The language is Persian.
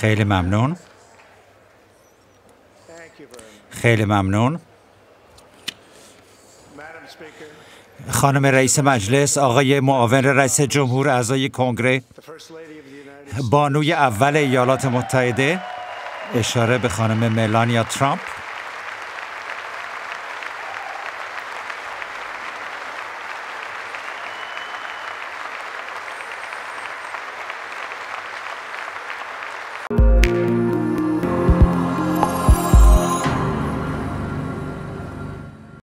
خیلی ممنون. خیلی ممنون. خانم رئیس مجلس آقای معاون رئیس جمهور اعضای کنگره بانوی اول ایالات متحده اشاره به خانم ملانیا ترامپ.